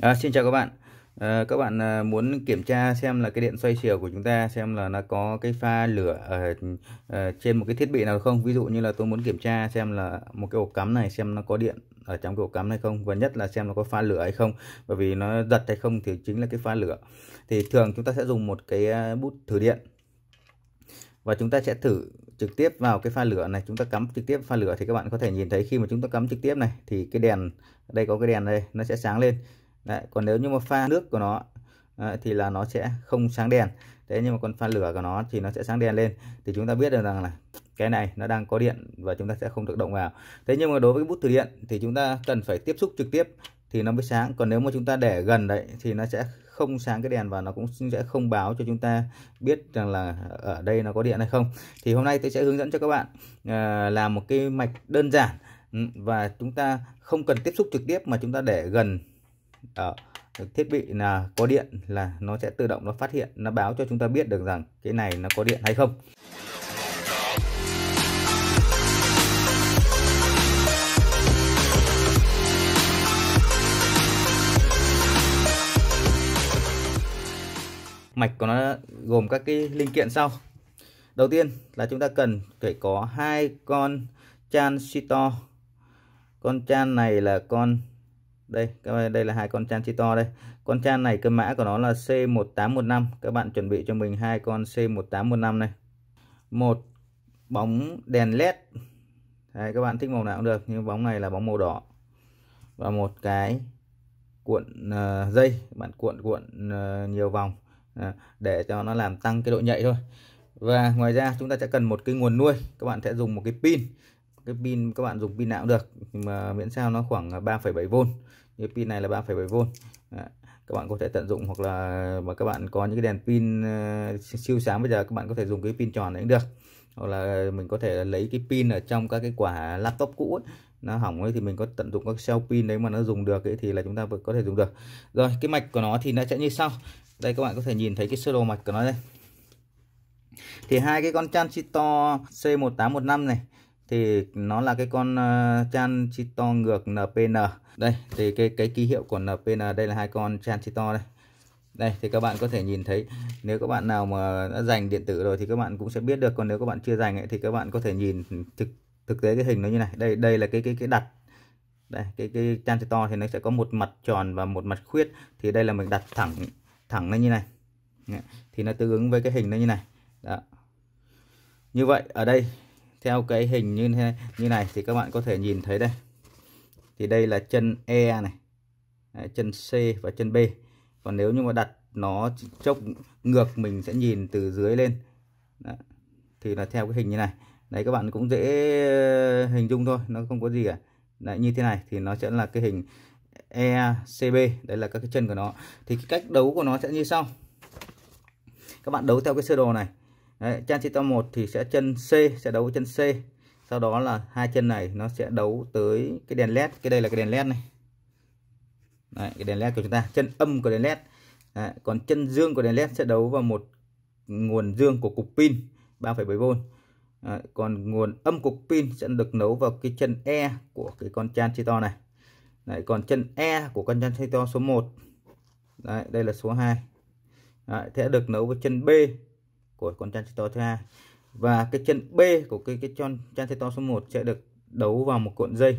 À, xin chào các bạn. À, các bạn à, muốn kiểm tra xem là cái điện xoay chiều của chúng ta xem là nó có cái pha lửa ở, ở trên một cái thiết bị nào không. Ví dụ như là tôi muốn kiểm tra xem là một cái ổ cắm này xem nó có điện ở trong cái ổ cắm hay không và nhất là xem nó có pha lửa hay không. Bởi vì nó giật hay không thì chính là cái pha lửa. Thì thường chúng ta sẽ dùng một cái bút thử điện và chúng ta sẽ thử trực tiếp vào cái pha lửa này chúng ta cắm trực tiếp pha lửa thì các bạn có thể nhìn thấy khi mà chúng ta cắm trực tiếp này thì cái đèn đây có cái đèn đây nó sẽ sáng lên Đấy, còn nếu như mà pha nước của nó thì là nó sẽ không sáng đèn. Thế nhưng mà còn pha lửa của nó thì nó sẽ sáng đèn lên. Thì chúng ta biết được rằng là cái này nó đang có điện và chúng ta sẽ không được động vào. Thế nhưng mà đối với bút thử điện thì chúng ta cần phải tiếp xúc trực tiếp thì nó mới sáng. Còn nếu mà chúng ta để gần đấy thì nó sẽ không sáng cái đèn và nó cũng sẽ không báo cho chúng ta biết rằng là ở đây nó có điện hay không. Thì hôm nay tôi sẽ hướng dẫn cho các bạn uh, làm một cái mạch đơn giản. Ừ, và chúng ta không cần tiếp xúc trực tiếp mà chúng ta để gần ở thiết bị là có điện là nó sẽ tự động nó phát hiện, nó báo cho chúng ta biết được rằng cái này nó có điện hay không. Mạch của nó gồm các cái linh kiện sau. Đầu tiên là chúng ta cần phải có hai con transistor con chan này là con đây đây là hai con chan to đây. Con chan này cơ mã của nó là C1815 các bạn chuẩn bị cho mình hai con C1815 này. Một bóng đèn led Đấy, các bạn thích màu nào cũng được nhưng bóng này là bóng màu đỏ. Và một cái cuộn uh, dây. Bạn cuộn cuộn uh, nhiều vòng uh, để cho nó làm tăng cái độ nhạy thôi. Và ngoài ra chúng ta sẽ cần một cái nguồn nuôi. Các bạn sẽ dùng một cái pin cái pin các bạn dùng pin nào cũng được nhưng mà miễn sao nó khoảng à, 3,7V như pin này là 3,7V các bạn có thể tận dụng hoặc là mà các bạn có những cái đèn pin ờ, siêu sáng bây giờ các bạn có thể dùng cái pin tròn đấy cũng được. Hoặc là mình có thể lấy cái pin ở trong các cái quả laptop cũ ấy, nó hỏng ấy thì mình có tận dụng các cell pin đấy mà nó dùng được ấy thì là chúng ta vẫn có thể dùng được. Rồi cái mạch của nó thì nó sẽ như sau. Đây các bạn có thể nhìn thấy cái sơ đồ mạch của nó đây. Thì hai cái con transistor C1815 này thì nó là cái con ờ, uh, transistor ngược NPN đây thì cái cái ký hiệu của NPN đây là hai con transistor đây. Đây thì các bạn có thể nhìn thấy nếu các bạn nào mà đã dành điện tử rồi thì các bạn cũng sẽ biết được còn nếu các bạn chưa dành ấy, thì các bạn có thể nhìn thực thực tế cái hình nó như này. Đây đây là cái cái cái đặt. Đây cái cái transistor thì nó sẽ có một mặt tròn và một mặt khuyết. Thì đây là mình đặt thẳng thẳng nó như này. Thì nó tương ứng với cái hình nó như này. Đó. Như vậy ở đây theo cái hình như thế như này thì các bạn có thể nhìn thấy đây. Thì đây là chân E này. Đấy, chân C và chân B. Còn nếu như mà đặt nó chốc ngược mình sẽ nhìn từ dưới lên. Đấy. thì là theo cái hình như này. Đấy các bạn cũng dễ ờ, hình dung thôi nó không có gì cả. Đấy, như thế này thì nó sẽ là cái hình ECB đây là các cái chân của nó. Thì cái cách đấu của nó sẽ như sau. Các bạn đấu theo cái sơ đồ này. Đấy, transistor 1 thì sẽ chân C sẽ đấu với chân C. Sau đó là hai chân này nó sẽ đấu tới cái đèn led cái đây là cái đèn led này. Đấy, cái đèn led của chúng ta chân âm của đèn led Đấy, còn chân dương của đèn led sẽ đấu vào một nguồn dương của cục pin 3,7V Đấy, còn nguồn âm cục pin sẽ được nấu vào cái chân E của cái con transistor này. Đấy, còn chân E của con transistor số 1 Đấy, đây là số 2 Đấy, sẽ được nấu với chân B của con transistor thứ hai. Và cái chân B của cái cái con transistor số 1 sẽ được đấu vào một cuộn dây.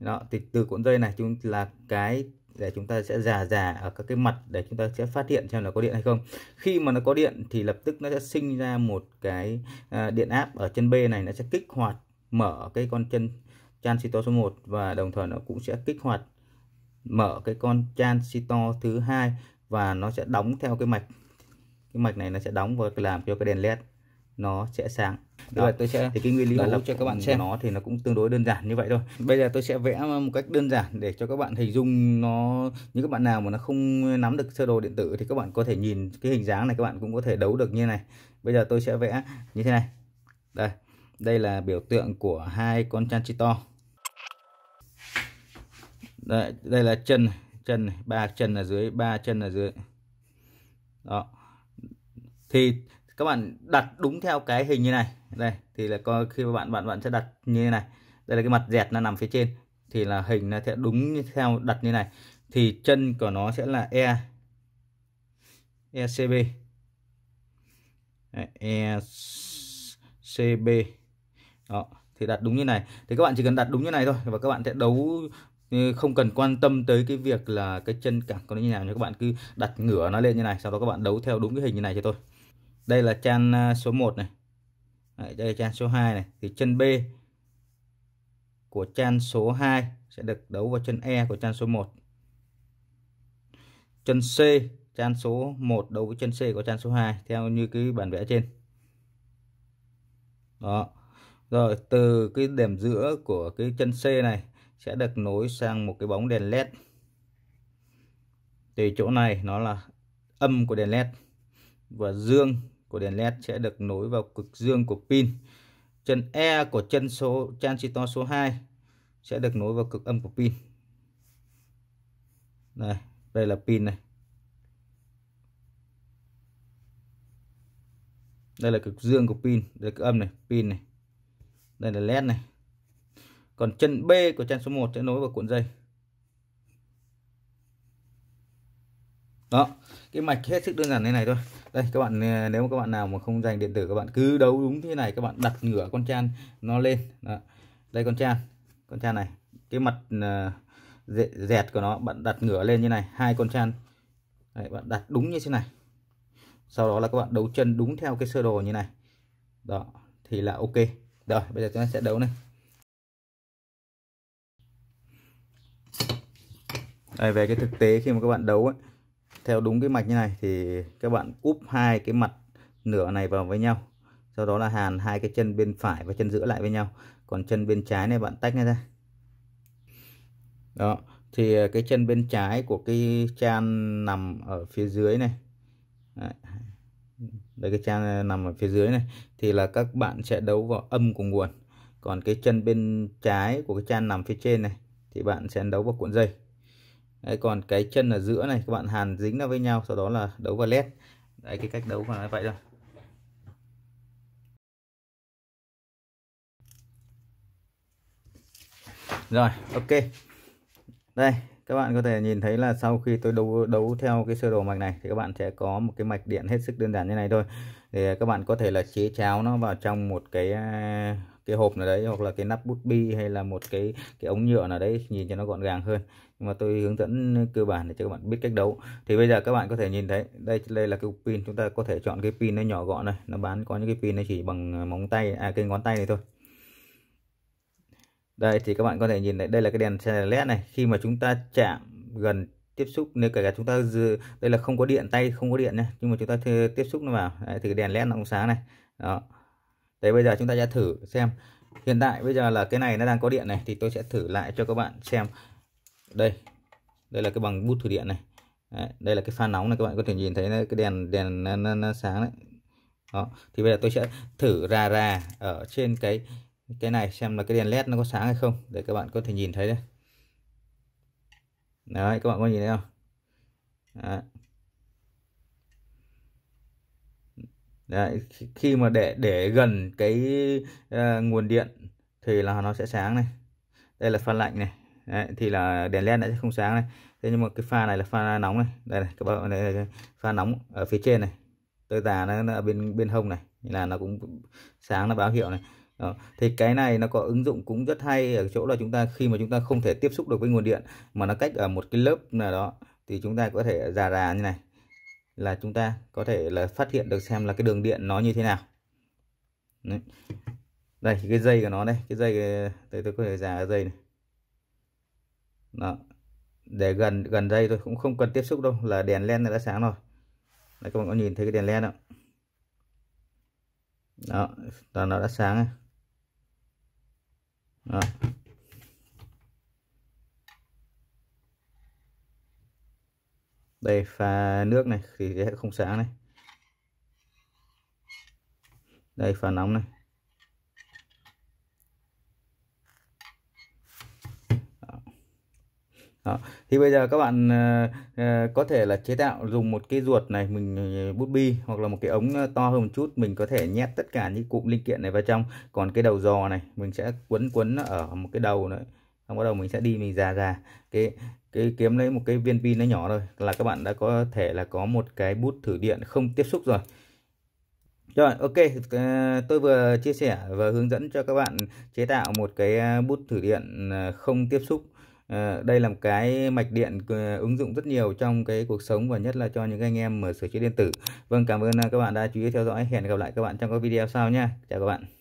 Đó thì từ cuộn dây này chúng là cái để chúng ta sẽ già già ở các cái mặt để chúng ta sẽ phát hiện xem là có điện hay không. Khi mà nó có điện thì lập tức nó sẽ sinh ra một cái à, điện áp ở chân B này nó sẽ kích hoạt mở cái con chân transistor số 1 và đồng thời nó cũng sẽ kích hoạt mở cái con transistor thứ hai và nó sẽ đóng theo cái mạch cái mạch này nó sẽ đóng và làm cho cái đèn led nó sẽ sáng. Rồi tôi sẽ thì cái nguyên lý đấu cho các bạn xem. nó thì nó cũng tương đối đơn giản như vậy thôi. Bây giờ tôi sẽ vẽ một cách đơn giản để cho các bạn hình dung nó những các bạn nào mà nó không nắm được sơ đồ điện tử thì các bạn có thể nhìn cái hình dáng này các bạn cũng có thể đấu được như này. Bây giờ tôi sẽ vẽ như thế này. Đây đây là biểu tượng của hai con transistor đây, đây là chân chân ba chân ở dưới ba chân ở dưới. Đó thì các bạn đặt đúng theo cái hình như này. Đây, thì là coi khi bạn bạn bạn sẽ đặt như thế này. Đây là cái mặt dẹt nó nằm phía trên. Thì là hình nó sẽ đúng theo đặt như này. Thì chân của nó sẽ là E ECB ECB đó, thì đặt đúng như này. Thì các bạn chỉ cần đặt đúng như này thôi và các bạn sẽ đấu ừ, không cần quan tâm tới cái việc là cái chân cẳng có như nào. Nhưng các bạn cứ đặt ngửa nó lên như này, sau đó các bạn đấu theo đúng cái hình như này cho tôi đây là chan à, số 1 này. Đấy, đây là chan số 2 này. Thì chân B của chan số 2 sẽ được đấu vào chân E của chan số 1 chân C chan số 1 đấu với chân C của chan số 2 theo như cái bản vẽ trên. Đó. Rồi từ cái điểm giữa của cái chân C này sẽ được nối sang một cái bóng đèn led thì chỗ này nó là âm của đèn led và dương của đèn led sẽ được nối vào cực dương của pin. Chân E của chân số, transistor số 2 sẽ được nối vào cực âm của pin. Này, đây là pin này. Đây là cực dương của pin, đây là cực âm này, pin này. Đây là led này. Còn chân B của chân số 1 sẽ nối vào cuộn dây. Đó cái mạch hết sức đơn giản thế này thôi. Đây các bạn à, nếu mà các bạn nào mà không dành điện tử các bạn cứ đấu đúng thế này các bạn đặt ngửa con chan nó lên. Đó. đây con chan con chan này. Cái mặt à, dẹt của nó bạn đặt ngửa lên như này hai con chan. Đấy, bạn đặt đúng như thế này. Sau đó là các bạn đấu chân đúng theo cái sơ đồ như này. Đó thì là ok. Rồi bây giờ chúng ta sẽ đấu này. Đây về cái thực tế khi mà các bạn đấu ấy, theo đúng cái mạch như này thì các bạn úp hai cái mặt nửa này vào với nhau. Sau đó là hàn hai cái chân bên phải và chân giữa lại với nhau. Còn chân bên trái này bạn tách ra. Đó thì à, cái chân bên trái của cái chan nằm ở phía dưới này. Đấy, đây cái chan nằm ở phía dưới này thì là các bạn sẽ đấu vào âm của nguồn. Còn cái chân bên trái của cái chan nằm phía trên này thì bạn sẽ đấu vào cuộn dây đấy, còn cái chân ở giữa này các bạn hàn dính nó với nhau sau đó là đấu vào led. Đấy cái cách đấu là vậy rồi rồi ok. Đây các bạn có thể nhìn thấy là sau khi tôi đấu đấu theo cái sơ đồ mạch này thì các bạn sẽ có một cái mạch điện hết sức đơn giản như này thôi. Thì à, các bạn có thể là chế cháo nó vào trong một cái à, cái hộp nào đấy hoặc là cái nắp bút bi hay là một cái cái ống nhựa nào đấy nhìn cho nó gọn gàng hơn nhưng mà tôi hướng dẫn cơ bản để cho các bạn biết cách đấu. Thì bây giờ các bạn có thể nhìn thấy đây đây là cái pin. Chúng ta có thể chọn cái pin nó nhỏ gọn này. Nó bán có những cái pin nó chỉ bằng à, móng tay à cái ngón tay này thôi. Đây thì các bạn có thể nhìn thấy đây là cái đèn xe led này. Khi mà chúng ta chạm gần tiếp xúc nếu kể cả chúng ta đây là không có điện tay không có điện nhé nhưng mà chúng ta tiếp xúc nó vào đấy, thì đèn led nó cũng sáng này. Đó. Đấy bây giờ chúng ta sẽ thử xem. Hiện tại bây giờ là cái này nó đang có điện này thì tôi sẽ thử lại cho các bạn xem đây. Đây là cái bằng bút thủy điện này. Đấy, đây là cái pha nóng này các bạn có thể nhìn thấy cái đèn đèn nó, nó, nó sáng đấy. Đó thì bây giờ tôi sẽ thử ra ra ở trên cái cái này xem là cái đèn led nó có sáng hay không để các bạn có thể nhìn thấy đây. Đấy các bạn có nhìn thấy không? Đấy. Đấy, khi mà để để gần cái uh, nguồn điện thì là nó sẽ sáng này. Đây là pha lạnh này. Đấy, thì là đèn led sẽ không sáng này. Thế nhưng mà cái pha này là pha nóng này. Đây này các bạn đây là pha nóng ở phía trên này. Tôi tà nó, nó ở bên bên hông này. Là nó cũng sáng nó báo hiệu này. Đó. Thì cái này nó có ứng dụng cũng rất hay ở chỗ là chúng ta khi mà chúng ta không thể tiếp xúc được với nguồn điện mà nó cách ở một cái lớp nào đó thì chúng ta có thể già rà như này. Là chúng ta có thể là phát hiện được xem là cái đường điện nó như thế nào. Đấy. đây cái dây của nó đây. Cái dây tôi, tôi có thể già cái dây này đó. để gần gần dây thôi cũng không cần tiếp xúc đâu là đèn len đã sáng rồi Đấy, các bạn có nhìn thấy cái đèn len không đó, toàn nó đã sáng này. Đó. đây pha nước này thì sẽ không sáng này đây pha nóng này Đó. Thì bây giờ các bạn uh, có thể là chế tạo dùng một cái ruột này mình ờ, bút bi hoặc là một cái ống to hơn một chút mình có thể nhét tất cả những cụm linh kiện này vào trong. Còn cái đầu giò này mình sẽ quấn quấn ở một cái đầu nữa. Xong bắt đầu mình sẽ đi mình già già. Cái cái kiếm lấy một cái viên pin nó nhỏ thôi. Là các bạn đã có thể là có một cái bút thử điện không tiếp xúc rồi. Rồi ok. Tôi vừa chia sẻ và hướng dẫn cho các bạn chế tạo một cái bút thử điện không tiếp xúc. Ờ, đây là một cái mạch điện ờ, ứng dụng rất nhiều trong cái cuộc sống và nhất là cho những anh em mở sửa chữa điện tử. Vâng cảm ơn ờ, các bạn đã chú ý theo dõi. Hẹn gặp lại các bạn trong các video sau nha. Chào các bạn.